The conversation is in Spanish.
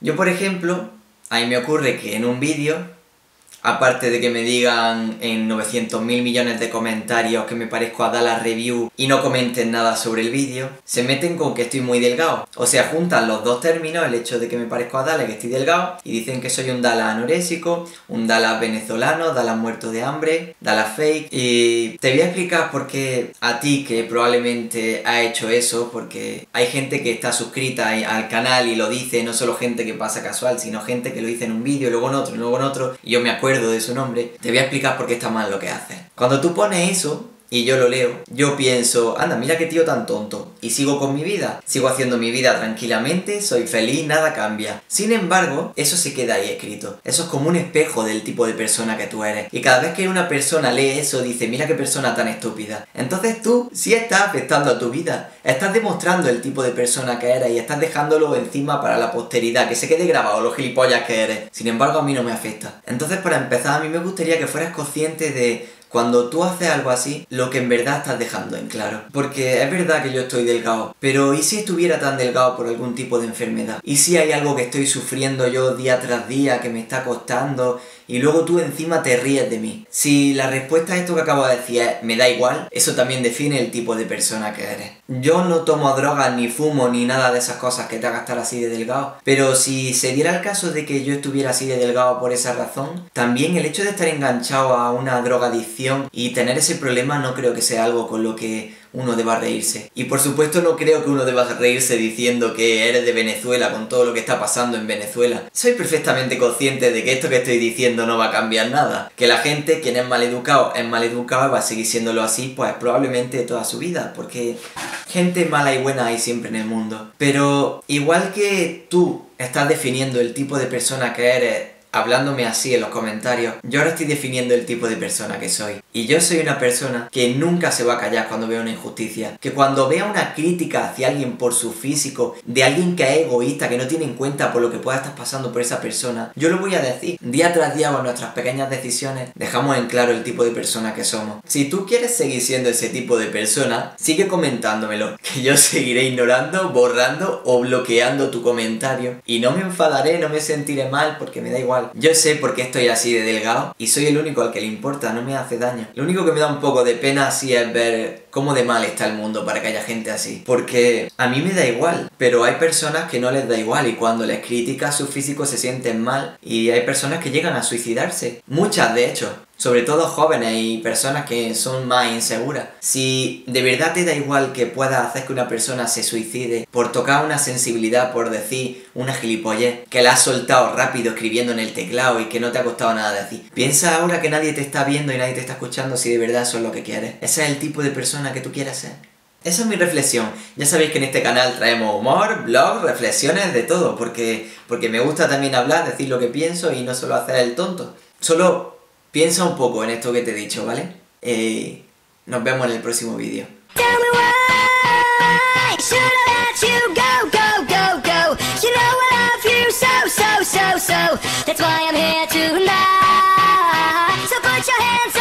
Yo, por ejemplo, a mí me ocurre que en un vídeo Aparte de que me digan en 900 mil millones de comentarios que me parezco a Dallas Review y no comenten nada sobre el vídeo, se meten con que estoy muy delgado. O sea, juntan los dos términos, el hecho de que me parezco a Dallas, que estoy delgado, y dicen que soy un Dallas anorésico, un Dallas venezolano, Dallas muerto de hambre, Dallas fake. Y te voy a explicar por qué a ti, que probablemente ha hecho eso, porque hay gente que está suscrita al canal y lo dice, no solo gente que pasa casual, sino gente que lo dice en un vídeo, luego en otro, luego en otro, y yo me acuerdo de su nombre, te voy a explicar por qué está mal lo que hace. Cuando tú pones eso, y yo lo leo, yo pienso, anda, mira qué tío tan tonto, y sigo con mi vida, sigo haciendo mi vida tranquilamente, soy feliz, nada cambia. Sin embargo, eso se queda ahí escrito, eso es como un espejo del tipo de persona que tú eres, y cada vez que una persona lee eso, dice, mira qué persona tan estúpida. Entonces tú sí estás afectando a tu vida, estás demostrando el tipo de persona que eres y estás dejándolo encima para la posteridad, que se quede grabado los gilipollas que eres. Sin embargo, a mí no me afecta. Entonces, para empezar, a mí me gustaría que fueras consciente de cuando tú haces algo así, lo que en verdad estás dejando en claro. Porque es verdad que yo estoy delgado, pero ¿y si estuviera tan delgado por algún tipo de enfermedad? ¿Y si hay algo que estoy sufriendo yo día tras día, que me está costando y luego tú encima te ríes de mí. Si la respuesta a esto que acabo de decir es me da igual, eso también define el tipo de persona que eres. Yo no tomo drogas, ni fumo, ni nada de esas cosas que te haga estar así de delgado, pero si se diera el caso de que yo estuviera así de delgado por esa razón, también el hecho de estar enganchado a una y tener ese problema no creo que sea algo con lo que uno deba reírse. Y por supuesto no creo que uno deba reírse diciendo que eres de Venezuela con todo lo que está pasando en Venezuela. Soy perfectamente consciente de que esto que estoy diciendo no va a cambiar nada. Que la gente, quien es maleducado, es maleducado y va a seguir siéndolo así, pues probablemente toda su vida. Porque gente mala y buena hay siempre en el mundo. Pero igual que tú estás definiendo el tipo de persona que eres hablándome así en los comentarios, yo ahora estoy definiendo el tipo de persona que soy. Y yo soy una persona que nunca se va a callar cuando vea una injusticia. Que cuando vea una crítica hacia alguien por su físico, de alguien que es egoísta, que no tiene en cuenta por lo que pueda estar pasando por esa persona, yo lo voy a decir. Día tras día con nuestras pequeñas decisiones, dejamos en claro el tipo de persona que somos. Si tú quieres seguir siendo ese tipo de persona, sigue comentándomelo. Que yo seguiré ignorando, borrando o bloqueando tu comentario. Y no me enfadaré, no me sentiré mal porque me da igual yo sé por qué estoy así de delgado y soy el único al que le importa, no me hace daño. Lo único que me da un poco de pena así es ver cómo de mal está el mundo para que haya gente así. Porque a mí me da igual, pero hay personas que no les da igual y cuando les critica su físico se sienten mal y hay personas que llegan a suicidarse. Muchas de hecho sobre todo jóvenes y personas que son más inseguras. Si de verdad te da igual que puedas hacer que una persona se suicide por tocar una sensibilidad, por decir una gilipollez, que la has soltado rápido escribiendo en el teclado y que no te ha costado nada decir, piensa ahora que nadie te está viendo y nadie te está escuchando si de verdad eso es lo que quieres. Ese es el tipo de persona que tú quieres ser. Esa es mi reflexión. Ya sabéis que en este canal traemos humor, blog, reflexiones, de todo, porque, porque me gusta también hablar, decir lo que pienso y no solo hacer el tonto. Solo Piensa un poco en esto que te he dicho, ¿vale? Eh, nos vemos en el próximo vídeo. so, so, so. That's why I'm here tonight. So put your hands up.